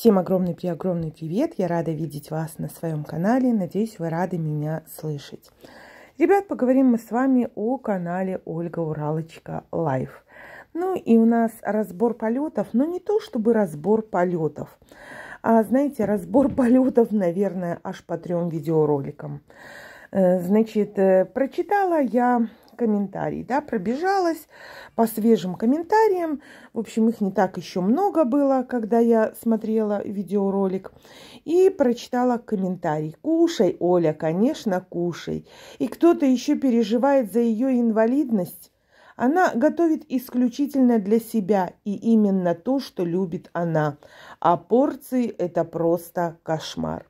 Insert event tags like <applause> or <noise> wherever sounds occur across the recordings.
Всем огромный при огромный привет. Я рада видеть вас на своем канале. Надеюсь, вы рады меня слышать. Ребят, поговорим мы с вами о канале Ольга Уралочка Live. Ну и у нас разбор полетов, но не то чтобы разбор полетов, а знаете, разбор <laughs> полетов, наверное, аж по трем видеороликам. Э, значит, э, прочитала я комментарий, да, пробежалась по свежим комментариям. В общем, их не так еще много было, когда я смотрела видеоролик. И прочитала комментарий. Кушай, Оля, конечно, кушай. И кто-то еще переживает за ее инвалидность. Она готовит исключительно для себя и именно то, что любит она. А порции – это просто кошмар.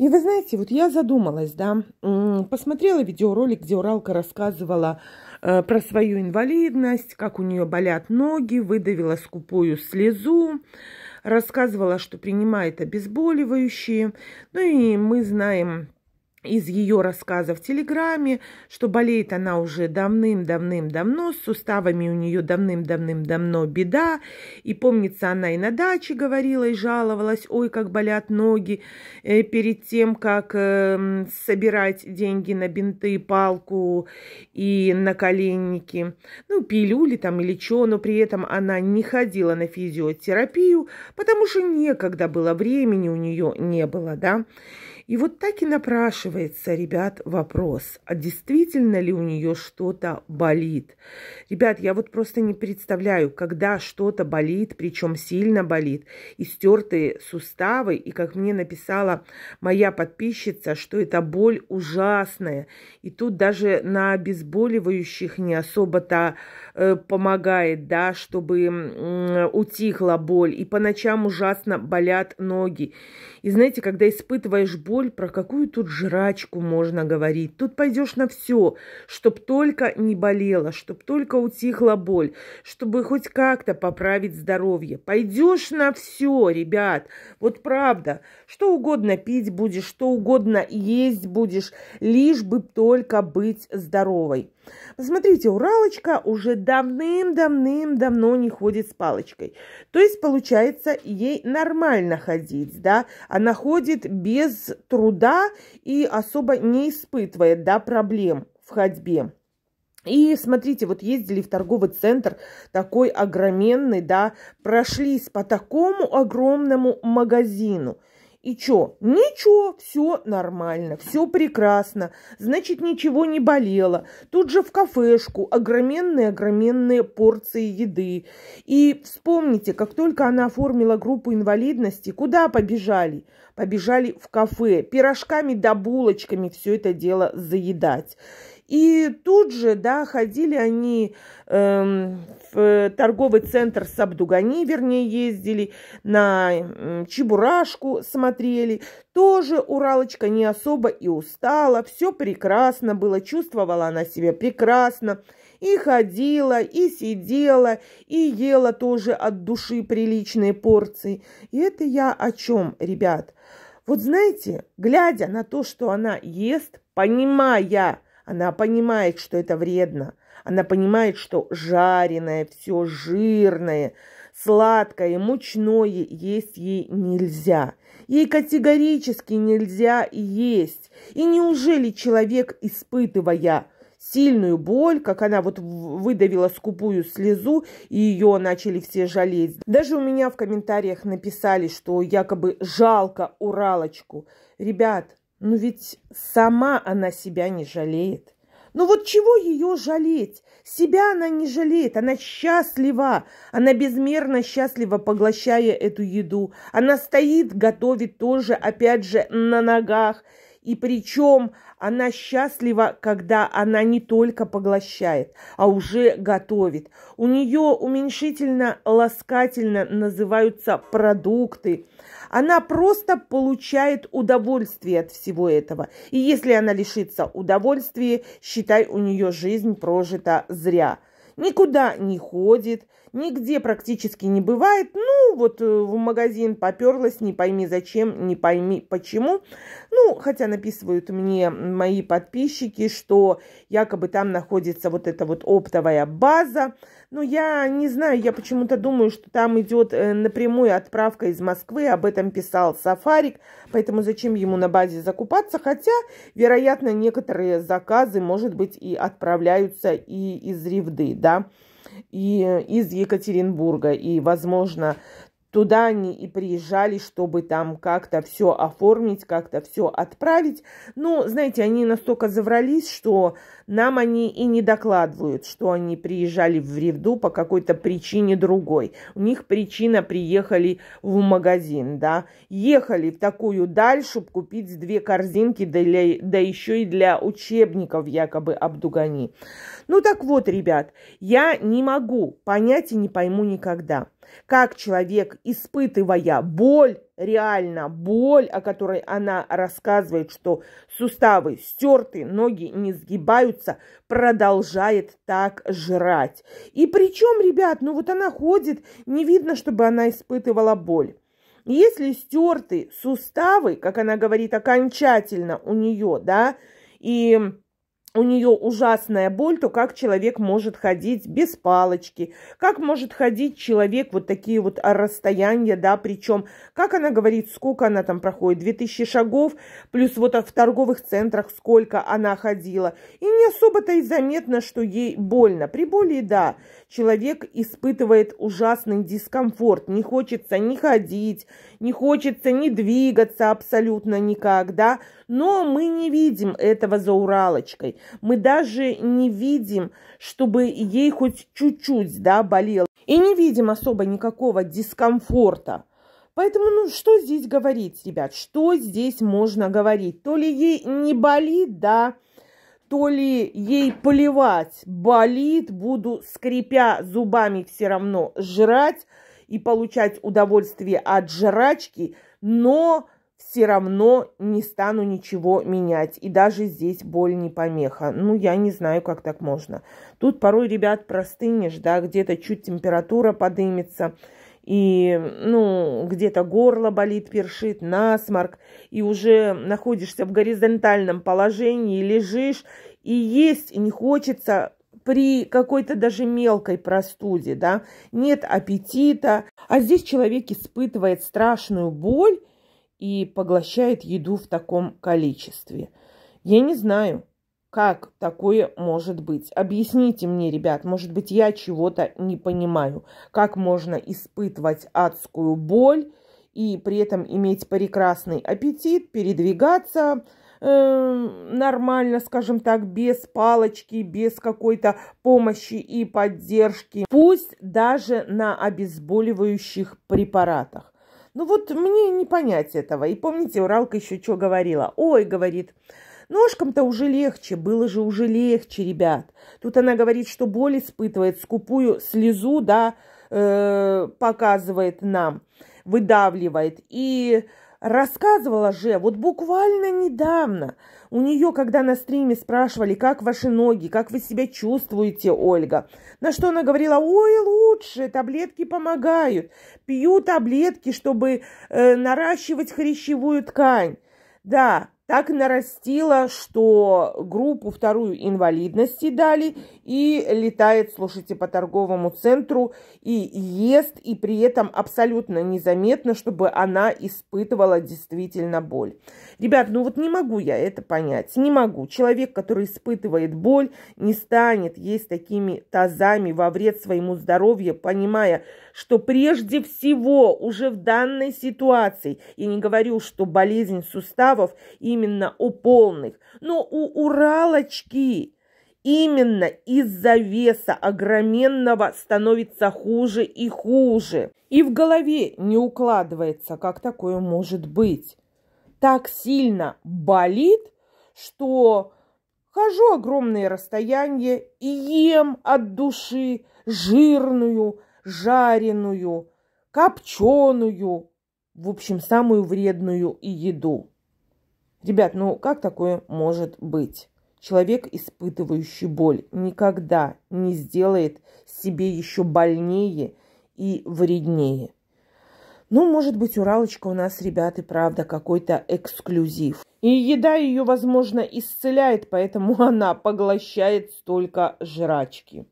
И вы знаете, вот я задумалась, да, посмотрела видеоролик, где Уралка рассказывала э, про свою инвалидность, как у нее болят ноги, выдавила скупую слезу, рассказывала, что принимает обезболивающие. Ну и мы знаем из ее рассказа в Телеграме, что болеет она уже давным-давным-давно, с суставами у нее давным-давным-давно беда. И помнится, она и на даче говорила и жаловалась, ой, как болят ноги, э, перед тем, как э, собирать деньги на бинты, палку и на коленники. Ну, пилюли там или что, но при этом она не ходила на физиотерапию, потому что некогда было, времени у нее не было, да. И вот так и напрашивается, ребят, вопрос, а действительно ли у нее что-то болит? Ребят, я вот просто не представляю, когда что-то болит, причем сильно болит, и стертые суставы, и как мне написала моя подписчица, что это боль ужасная, и тут даже на обезболивающих не особо-то э, помогает, да, чтобы э, утихла боль, и по ночам ужасно болят ноги. И знаете, когда испытываешь боль, боль, про какую тут жрачку можно говорить. Тут пойдешь на все, чтоб только не болела, чтоб только утихла боль, чтобы хоть как-то поправить здоровье. Пойдешь на все, ребят. Вот правда, что угодно пить будешь, что угодно есть будешь, лишь бы только быть здоровой. Посмотрите, Уралочка уже давным-давным-давно не ходит с палочкой. То есть, получается, ей нормально ходить, да? Она ходит без труда и особо не испытывает, да, проблем в ходьбе. И смотрите, вот ездили в торговый центр, такой огроменный, да, прошлись по такому огромному магазину – и чё? Ничего, все нормально, все прекрасно. Значит, ничего не болело. Тут же в кафешку огроменные-огроменные порции еды. И вспомните, как только она оформила группу инвалидности, куда побежали? Побежали в кафе, пирожками да булочками все это дело заедать. И тут же, да, ходили они эм, в торговый центр Сабдугани, вернее, ездили, на э, Чебурашку смотрели. Тоже Уралочка не особо и устала, все прекрасно было, чувствовала она себя прекрасно. И ходила, и сидела, и ела тоже от души приличные порции. И это я о чем, ребят? Вот знаете, глядя на то, что она ест, понимая, она понимает, что это вредно. Она понимает, что жареное, все жирное, сладкое, мучное есть ей нельзя. Ей категорически нельзя есть. И неужели человек, испытывая сильную боль, как она вот выдавила скупую слезу, и ее начали все жалеть. Даже у меня в комментариях написали, что якобы жалко Уралочку. Ребят, ну ведь сама она себя не жалеет. Ну вот чего ее жалеть? Себя она не жалеет, она счастлива, она безмерно счастлива, поглощая эту еду. Она стоит, готовит тоже, опять же, на ногах. И причем она счастлива, когда она не только поглощает, а уже готовит. У нее уменьшительно-ласкательно называются продукты. Она просто получает удовольствие от всего этого. И если она лишится удовольствия, считай, у нее жизнь прожита зря никуда не ходит, нигде практически не бывает. Ну, вот э, в магазин поперлась, не пойми зачем, не пойми почему. Ну, хотя написывают мне мои подписчики, что якобы там находится вот эта вот оптовая база. Ну, я не знаю, я почему-то думаю, что там идет э, напрямую отправка из Москвы, об этом писал Сафарик, поэтому зачем ему на базе закупаться, хотя, вероятно, некоторые заказы, может быть, и отправляются и из Ревды, да, и из Екатеринбурга, и, возможно, Туда они и приезжали, чтобы там как-то все оформить, как-то все отправить. Но, знаете, они настолько заврались, что нам они и не докладывают, что они приезжали в Ревду по какой-то причине другой. У них причина приехали в магазин, да. Ехали в такую даль, чтобы купить две корзинки, для, да еще и для учебников якобы Абдугани. Ну так вот, ребят, я не могу понять и не пойму никогда – как человек, испытывая боль, реально боль, о которой она рассказывает, что суставы стерты, ноги не сгибаются, продолжает так жрать. И причем, ребят, ну вот она ходит, не видно, чтобы она испытывала боль. Если стерты суставы, как она говорит, окончательно у нее, да, и у нее ужасная боль, то как человек может ходить без палочки, как может ходить человек вот такие вот расстояния, да, причем, как она говорит, сколько она там проходит, 2000 шагов, плюс вот в торговых центрах сколько она ходила, и не особо-то и заметно, что ей больно. При боли, да, человек испытывает ужасный дискомфорт, не хочется ни ходить, не хочется ни двигаться абсолютно никак, да, но мы не видим этого за Уралочкой. Мы даже не видим, чтобы ей хоть чуть-чуть, да, болело. И не видим особо никакого дискомфорта. Поэтому, ну, что здесь говорить, ребят? Что здесь можно говорить? То ли ей не болит, да, то ли ей плевать, болит, буду, скрипя зубами, все равно жрать и получать удовольствие от жрачки, но все равно не стану ничего менять. И даже здесь боль не помеха. Ну, я не знаю, как так можно. Тут порой, ребят, простынешь, да, где-то чуть температура подымется, и, ну, где-то горло болит, першит, насморк, и уже находишься в горизонтальном положении, лежишь, и есть не хочется при какой-то даже мелкой простуде, да, нет аппетита, а здесь человек испытывает страшную боль, и поглощает еду в таком количестве. Я не знаю, как такое может быть. Объясните мне, ребят, может быть, я чего-то не понимаю. Как можно испытывать адскую боль и при этом иметь прекрасный аппетит, передвигаться э, нормально, скажем так, без палочки, без какой-то помощи и поддержки. Пусть даже на обезболивающих препаратах. Ну вот мне не понять этого. И помните, Уралка еще что говорила? Ой, говорит, ножкам-то уже легче, было же уже легче, ребят. Тут она говорит, что боль испытывает, скупую слезу, да, э, показывает нам, выдавливает. И рассказывала же, вот буквально недавно, у нее, когда на стриме спрашивали, как ваши ноги, как вы себя чувствуете, Ольга, на что она говорила, ой, лучше, таблетки помогают, пью таблетки, чтобы э, наращивать хрящевую ткань. Да, так нарастила, что группу вторую инвалидности дали и летает, слушайте, по торговому центру и ест, и при этом абсолютно незаметно, чтобы она испытывала действительно боль. Ребят, ну вот не могу я это понять, не могу. Человек, который испытывает боль, не станет есть такими тазами во вред своему здоровью, понимая, что прежде всего уже в данной ситуации, я не говорю, что болезнь суставов именно именно у полных, но у Уралочки именно из-за веса огроменного становится хуже и хуже. И в голове не укладывается, как такое может быть. Так сильно болит, что хожу огромные расстояния и ем от души жирную, жареную, копченую, в общем, самую вредную и еду. Ребят, ну как такое может быть? Человек, испытывающий боль, никогда не сделает себе еще больнее и вреднее. Ну, может быть, Уралочка у нас, ребят, и правда какой-то эксклюзив. И еда ее, возможно, исцеляет, поэтому <laughs> она поглощает столько жрачки.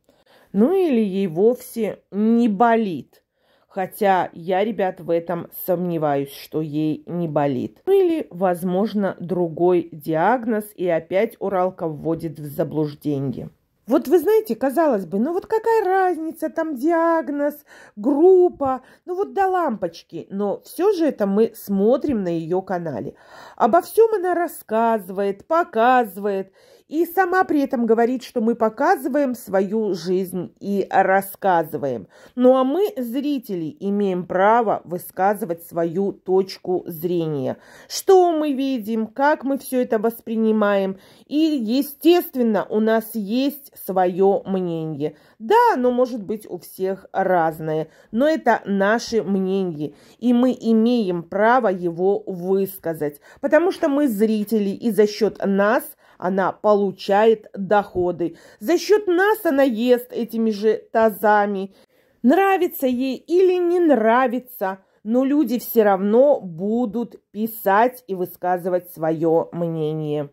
Ну или ей вовсе не болит. Хотя я, ребят, в этом сомневаюсь, что ей не болит. Ну или, возможно, другой диагноз, и опять Уралка вводит в заблуждение. Вот вы знаете, казалось бы, ну вот какая разница, там диагноз, группа, ну вот до лампочки. Но все же это мы смотрим на ее канале. Обо всем она рассказывает, показывает. И сама при этом говорит, что мы показываем свою жизнь и рассказываем. Ну а мы, зрители, имеем право высказывать свою точку зрения. Что мы видим, как мы все это воспринимаем. И, естественно, у нас есть свое мнение. Да, оно может быть у всех разное, но это наше мнение, и мы имеем право его высказать, потому что мы зрители, и за счет нас – она получает доходы. За счет нас она ест этими же тазами. Нравится ей или не нравится, но люди все равно будут писать и высказывать свое мнение.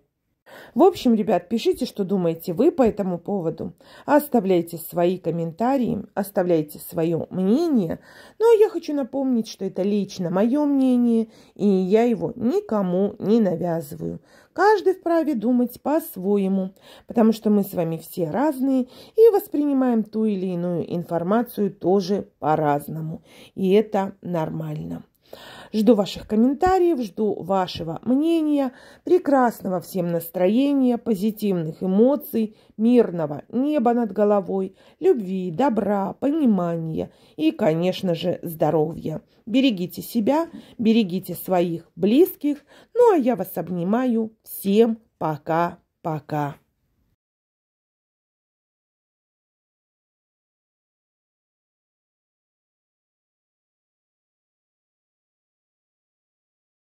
В общем, ребят, пишите, что думаете вы по этому поводу. Оставляйте свои комментарии, оставляйте свое мнение. Но я хочу напомнить, что это лично мое мнение, и я его никому не навязываю. Каждый вправе думать по-своему, потому что мы с вами все разные и воспринимаем ту или иную информацию тоже по-разному. И это нормально. Жду ваших комментариев, жду вашего мнения, прекрасного всем настроения, позитивных эмоций, мирного неба над головой, любви, добра, понимания и, конечно же, здоровья. Берегите себя, берегите своих близких. Ну а я вас обнимаю. Всем пока-пока.